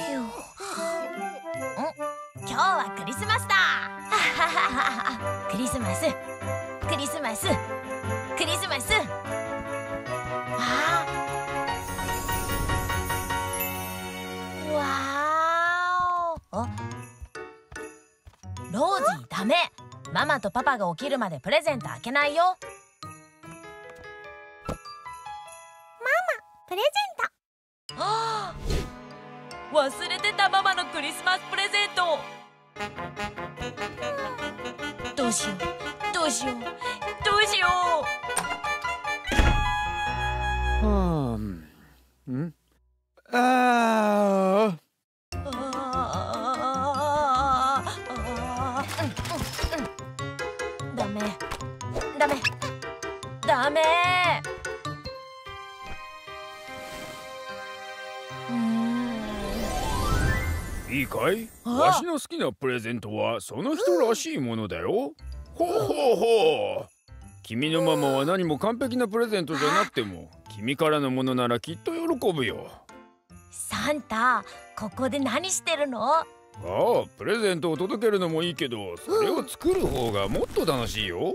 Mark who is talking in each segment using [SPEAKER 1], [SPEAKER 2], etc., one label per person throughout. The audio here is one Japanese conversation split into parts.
[SPEAKER 1] 今日はクリスマスだ。クリスマス。クリスマス。クリスマスあーわロージーダメ。ママとパパが起きるまでプレゼント開けないよ。
[SPEAKER 2] プレゼント。
[SPEAKER 1] はあ忘れてたママのクリスマスプレゼントどうしよう。どうしよう。どうしよう。
[SPEAKER 3] はあん。あ
[SPEAKER 1] あ
[SPEAKER 4] いいかい？
[SPEAKER 1] あ。
[SPEAKER 4] わしの好きなプレゼントはその人らしいものだよ。ほうほうほう。君のママは何も完璧なプレゼントじゃなくても君からのものならきっと喜ぶよ。
[SPEAKER 1] サンタここで何してるの？
[SPEAKER 4] ああプレゼントを届けるのもいいけどそれを作る方がもっと楽しいよ。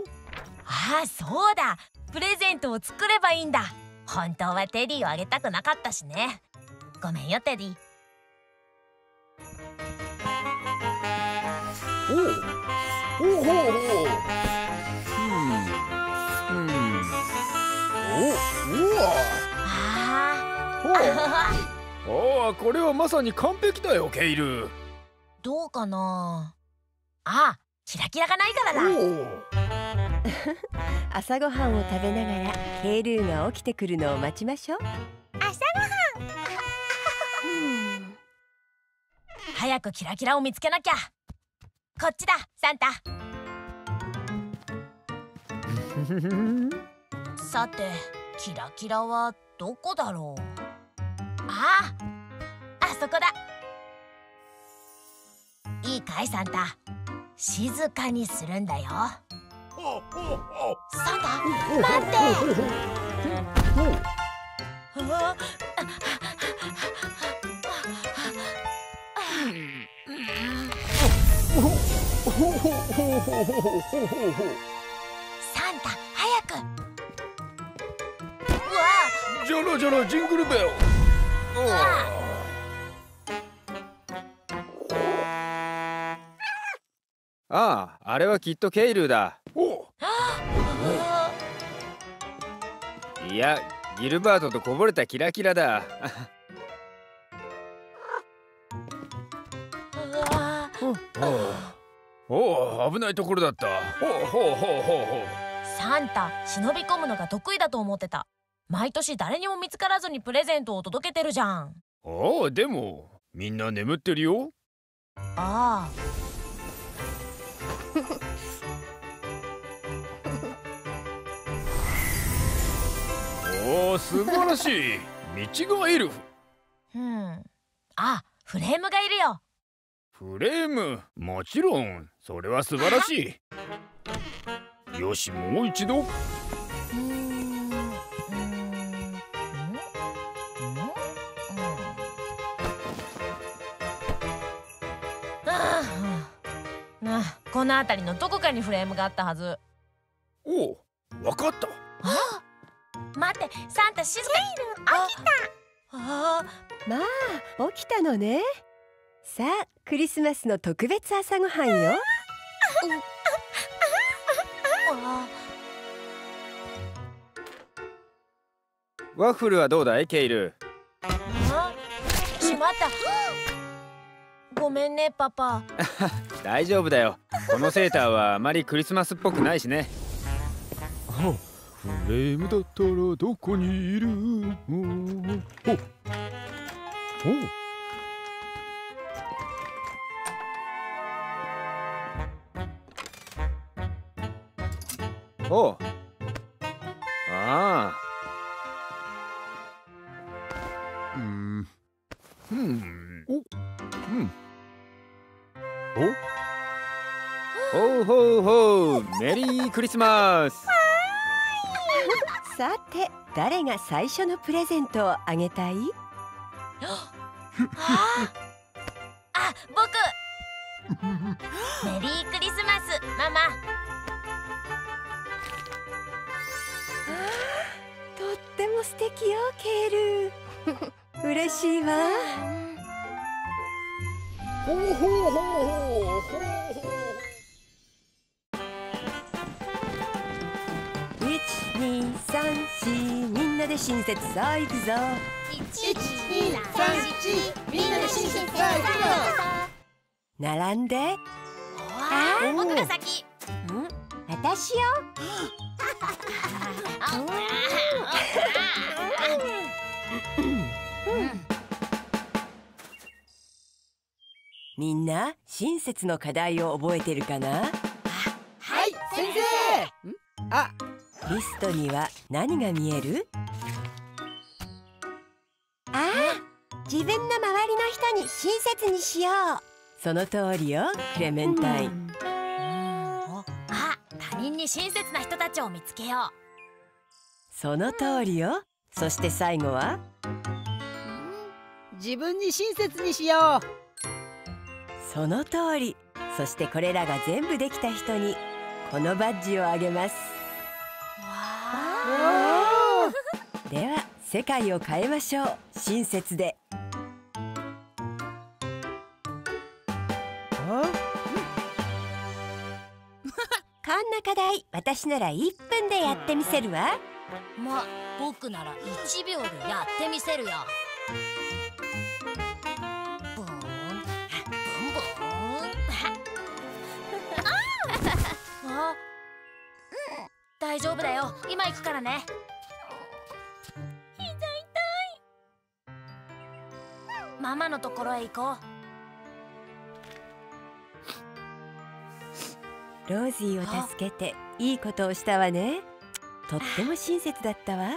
[SPEAKER 1] ああそうだ。プレゼントを作ればいいんだ。本当はテディをあげたくなかったしね。ごめんよテディ
[SPEAKER 4] おうほうほう。ほううん。うん。おうわ
[SPEAKER 1] あ
[SPEAKER 4] ほう
[SPEAKER 1] あ
[SPEAKER 4] ああこれはまさに完璧だよケイル。
[SPEAKER 1] どうかな？あキラキラがな。いからだ
[SPEAKER 5] 朝ごはんを食べながらケイルーが起きてくるのを待ちましょう。
[SPEAKER 2] 朝
[SPEAKER 1] 早くキラキラを見つけなきゃこっちだサンタ。さてキラキラはどこだろう？あああそこだ。いいかいサンタ？静かにするんだよ。サンタ待って サンタ早く。うわ
[SPEAKER 4] ジョロジョロジングルベル
[SPEAKER 3] あああれはきっとケイルーだ。いやギルバートとこぼれたキラキラだ
[SPEAKER 1] わ
[SPEAKER 4] おう。危ないところだった。ほうほうほうほうほ
[SPEAKER 1] サンタ忍び込むのが得意だと思ってた。毎年誰にも見つからずにプレゼントを届けてるじゃん。
[SPEAKER 4] うおうでもみんな眠ってるよ。
[SPEAKER 1] あ
[SPEAKER 4] おお素晴らしい。道がエルフ。
[SPEAKER 1] あうん。あフレームがいるよ
[SPEAKER 4] フレーム。もちろん。それは素晴らしい。よしもう一度。
[SPEAKER 1] あこの辺りのどこかにフレームがあったはず
[SPEAKER 4] おうわかった
[SPEAKER 1] 待ってサンタ静かに起きたあ
[SPEAKER 5] まあ起きたのねさあクリスマスの特別朝ごはんよ。
[SPEAKER 1] あ
[SPEAKER 3] ワッフルはどうだいケイル？
[SPEAKER 1] あしまった。ごめんねパパ。
[SPEAKER 3] 大丈夫だよ。このセーターはあまりクリスマスっぽくないしね。
[SPEAKER 4] あフレームだったらどこにいるおおお
[SPEAKER 3] おうああ。
[SPEAKER 4] うん。うん。お。うん。お。
[SPEAKER 3] ほうほうほう。メリークリスマス。
[SPEAKER 5] さて誰が最初のプレゼントをあげたい？
[SPEAKER 1] ああ僕。メリークリスマスママ
[SPEAKER 5] とっても素敵よケール。嬉しいわ。
[SPEAKER 4] ほうほうほうほうほう。ほう
[SPEAKER 5] 1234みんなで親切さあ行くぞ。
[SPEAKER 2] 1234みんなで親切さあ行くぞ。
[SPEAKER 5] 並んで。
[SPEAKER 1] わあ僕が先。
[SPEAKER 5] ん私よ。みんな親切の課題を覚えてるかな？
[SPEAKER 2] はい先
[SPEAKER 5] あリストには何が見える？あ自分の周りの人に親切にしよう。その通りよクレメンタイ。ン
[SPEAKER 1] あ他人に親切な人たちを見つけよ
[SPEAKER 5] その通りよ。そして最後は？
[SPEAKER 6] 自分に親切にしよう。
[SPEAKER 5] その通り。そしてこれらが全部できた人にこのバッジをあげます。では世界を変えましょう。親切でな課題私なら1分でやってみせるわ。
[SPEAKER 1] ま僕なら1秒でやってみせるよ。ブーンブン。ブーンあ。うん。大丈夫だよ。今行くからね。膝痛い。ママのところへ行こう。
[SPEAKER 5] ロージーを助けていいことをしたわね。とっても親切だったわ。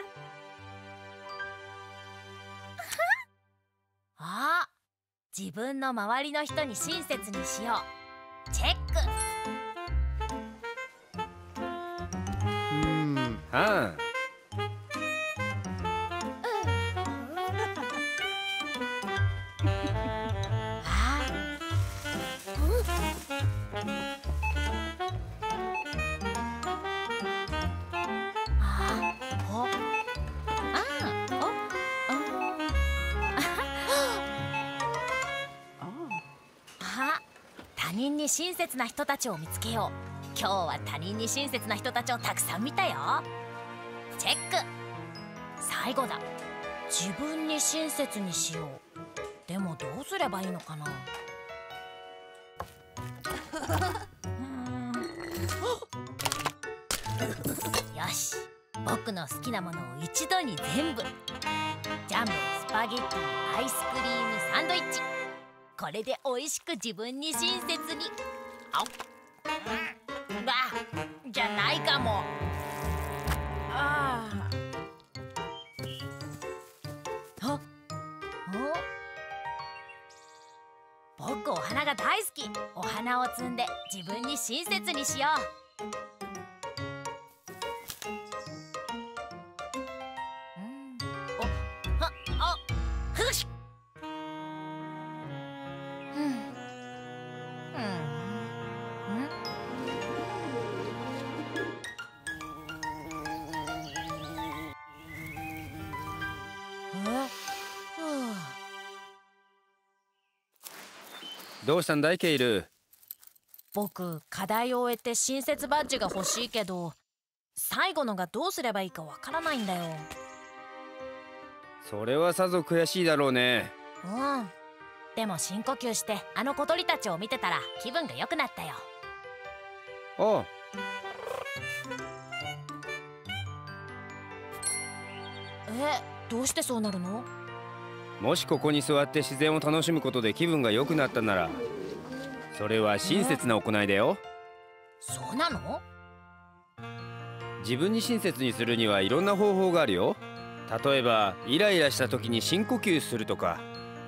[SPEAKER 1] あ自分の周りの人に親切にしよう。チェック。
[SPEAKER 3] うん。あ
[SPEAKER 1] ああ親切な人たちを見つけよう。今日は他人に親切な人たちをたくさん見たよ。チェック。最後だ。自分に親切にしよう。でもどうすればいいのかな。よし。僕の好きなものを一度に全部。ジャムスパゲッティアイスクリームサンドイッチ。これで美味しく自分に親切に。あうんわじゃないかも。ああ。僕お花が大好き。お花を摘んで自分に親切にしよう
[SPEAKER 3] どうしたんだいケイル？
[SPEAKER 1] 僕課題を終えて親切バッジが欲しいけど最後のがどうすればいいかわからないんだよ。
[SPEAKER 3] それはさぞ悔しいだろうね。
[SPEAKER 1] うん。でも深呼吸してあの小鳥たちを見てたら気分が良くなったよ。
[SPEAKER 3] おう。
[SPEAKER 1] えどうしてそうなるの？
[SPEAKER 3] もしここに座って自然を楽しむことで気分が良くなったならそれは親切な行いだよ。
[SPEAKER 1] そうなの？
[SPEAKER 3] 自分に親切にするにはいろんな方法があるよ。例えばイライラした時に深呼吸するとか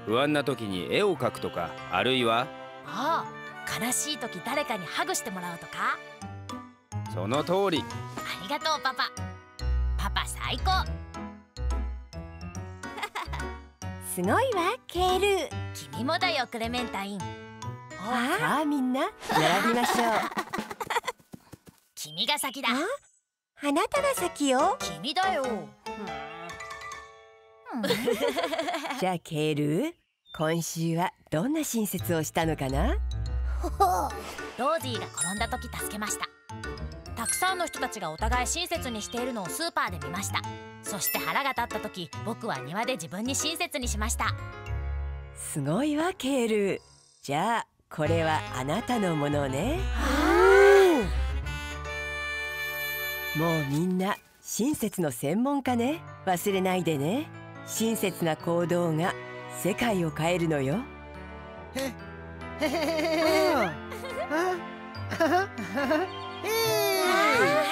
[SPEAKER 3] 不安な時に絵を描くとかあるいは
[SPEAKER 1] ああ悲しい時誰かにハグしてもらうとか。
[SPEAKER 3] その通り。
[SPEAKER 1] ありがとうパパ。パパ最高
[SPEAKER 5] すごいわケール。
[SPEAKER 1] 君もだよクレメンタイン。
[SPEAKER 5] さあみんな 並びましょう。
[SPEAKER 1] 君が先だ。
[SPEAKER 5] あ？あなたが先よ。
[SPEAKER 1] 君だよ。
[SPEAKER 5] じゃあケール今週はどんな親切をしたのかな？
[SPEAKER 1] ロージーが転んだ時助けました。たくさんの人たちがお互い親切にしているのをスーパーで見ましたそして腹が立った時僕は庭で自分に親切にしました。
[SPEAKER 5] すごいわケール。じゃあこれはあなたのものね。もうみんな親切の専門家ね。忘れないでね。親切な行動が世界を変えるのよ。
[SPEAKER 6] へへへあああえい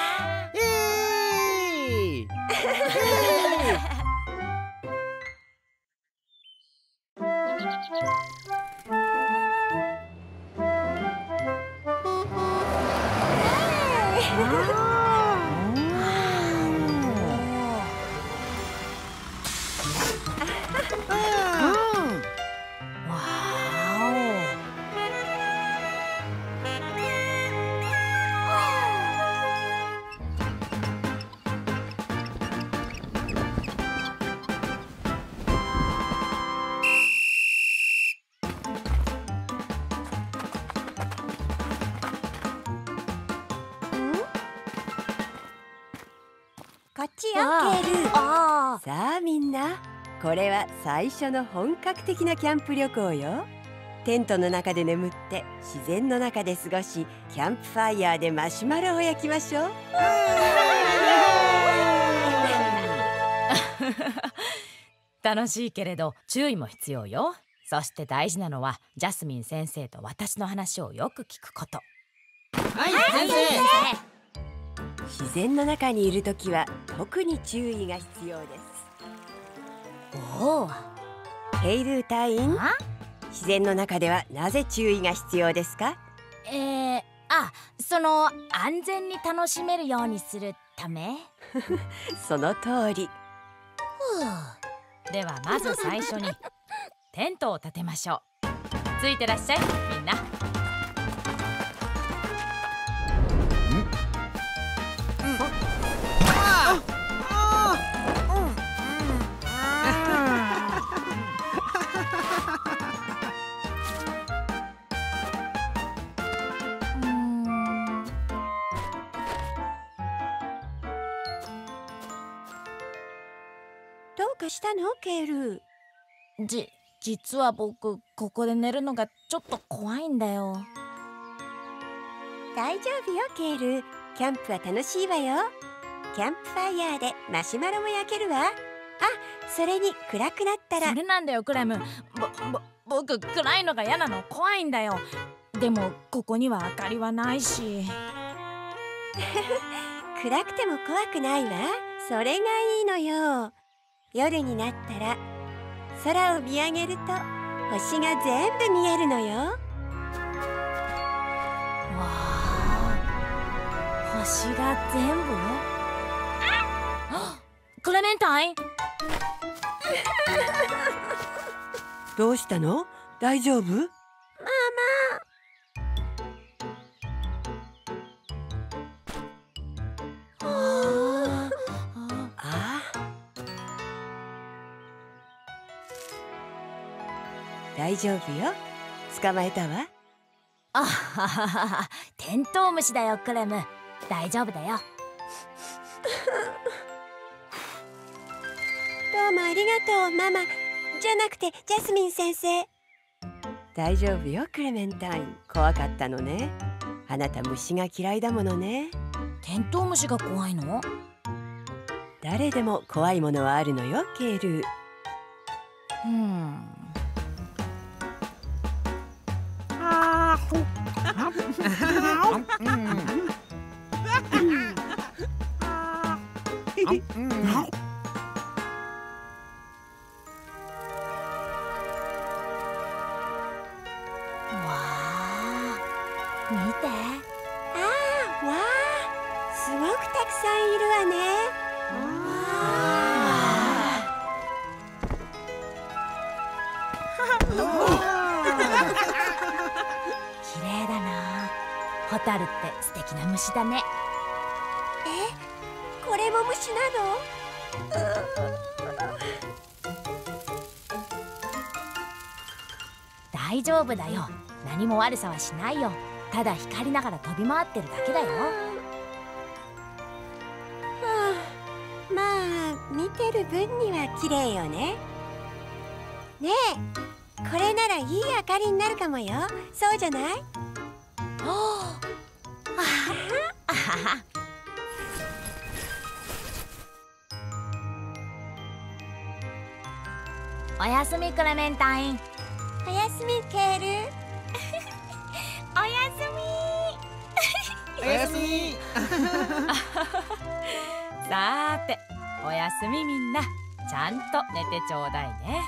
[SPEAKER 6] えい
[SPEAKER 5] さあみんなこれは最初の本格的なキャンプ旅行よ。テントの中で眠って自然の中で過ごしキャンプファイヤーでマシュマロを焼きましょう。
[SPEAKER 1] 楽しいけれど注意も必要よ。そして大事なのはジャスミン先生と私の話をよく聞くこと。
[SPEAKER 6] はい先生
[SPEAKER 5] 自然の中にいるときは特に注意が必要です。
[SPEAKER 1] おお。
[SPEAKER 5] ヘイルー隊員？
[SPEAKER 1] あ？
[SPEAKER 5] 自然の中ではなぜ注意が必要ですか？
[SPEAKER 1] えー、あその安全に楽しめるようにするため？
[SPEAKER 5] その通り。
[SPEAKER 1] ではまず最初にテントを立てましょう。ついてらっしゃいみんな
[SPEAKER 5] たの？ケール。
[SPEAKER 1] じ実は僕ここで寝るのがちょっと怖いんだよ。
[SPEAKER 5] 大丈夫よケール。キャンプは楽しいわよ。キャンプファイヤーでマシュマロも焼けるわ。あそれに暗くなったら。
[SPEAKER 1] それなんだよクレム。ぼぼ僕暗いのが嫌なの怖いんだよ。でもここには明かりはないし。
[SPEAKER 5] 暗くても怖くないわ。それがいいのよ夜になったら空を見上げると星が全部見えるのよ。
[SPEAKER 1] わあ星が全部？あクレメンタイン
[SPEAKER 5] どうしたの？大丈夫？大丈夫よ。捕まえたわ。
[SPEAKER 1] あはははは。テントウムシだよクレム。大丈夫だよ。
[SPEAKER 5] どうもありがとうママ。じゃなくてジャスミン先生。大丈夫よクレメンタイン。怖かったのね。あなた虫が嫌いだものね。
[SPEAKER 1] テントウムシが怖いの？
[SPEAKER 5] 誰でも怖いものはあるのよケール。
[SPEAKER 1] うんわ ホタルって素敵な虫だね。
[SPEAKER 5] これも虫なの？
[SPEAKER 1] 大丈夫だよ。何も悪さはしないよ。ただ光りながら飛び回ってるだけだよ。
[SPEAKER 5] はあまあ見てる分には綺麗よね。ねえこれならいい明かりになるかもよ。そうじゃない？
[SPEAKER 1] おやすみクレメンタイン。
[SPEAKER 5] おやすみケール。
[SPEAKER 1] おやす み。
[SPEAKER 6] おやすみ。
[SPEAKER 1] さーておやすみみんなちゃんと寝てちょうだいね